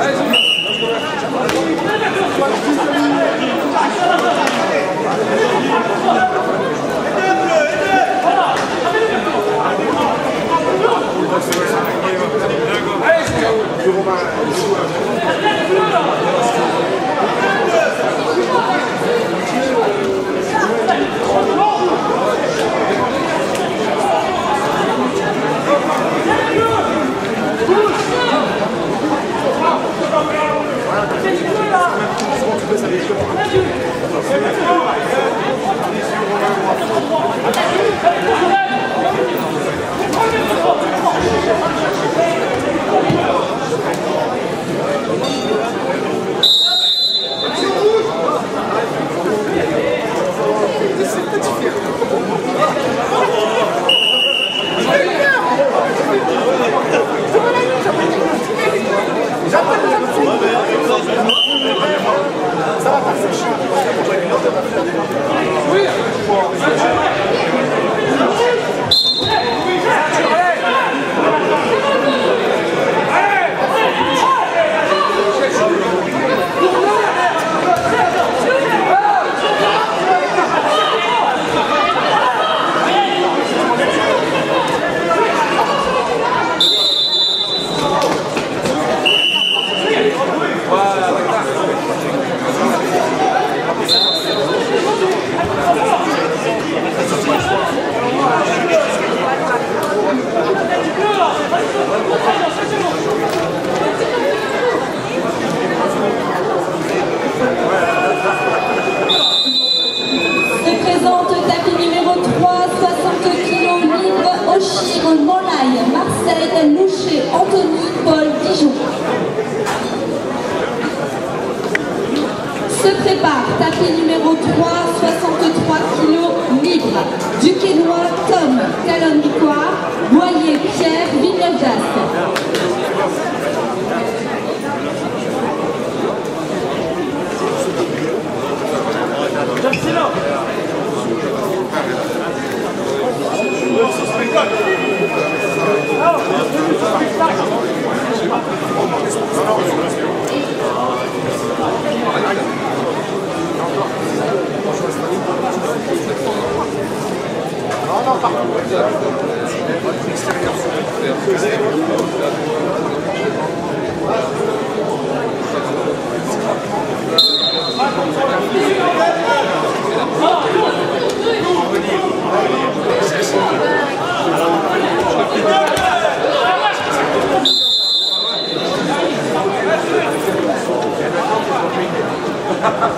Allez, Mas Boucher Anthony Paul Dijon. Se prépare, tapis numéro 3, 63 kg libre. Duquesnois Tom Calonnicoire, Boyer Pierre, Ha ha ha!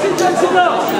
진짜 진짜